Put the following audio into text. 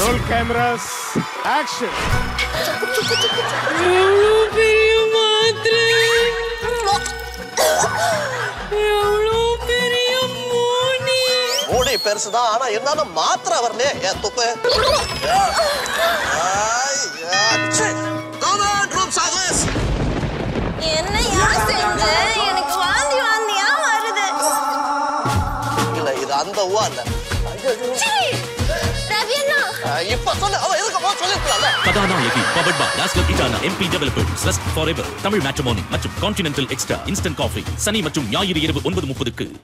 Role cameras action எவ்வளோ பெரிய மாத்திரை எவ்வளோ பெரிய மூனி மூடி பெருசுதான் ஆனா இருந்தாலும் மாத்திரை வரல ஏன் துப்பு. என்ன யார் செஞ்ச? எனக்கு வாந்தி வாந்தியா வருது. இல்ல இது அந்த ஊவா இல்ல. இப்ப சொல்லு. எதுக்கு? சொல்லிருக்கலாம்ல? கதாநாயகி powered இட்டானா? MP developers for ever. Tamil matrimony மற்றும் கான்டினென்டல் எக்ஸ்ட்ரா. இன்ஸ்டன்ட் காஃபி சனி மற்றும் ஞாயிறு இரவு ஒன்பது முப்பதுக்கு.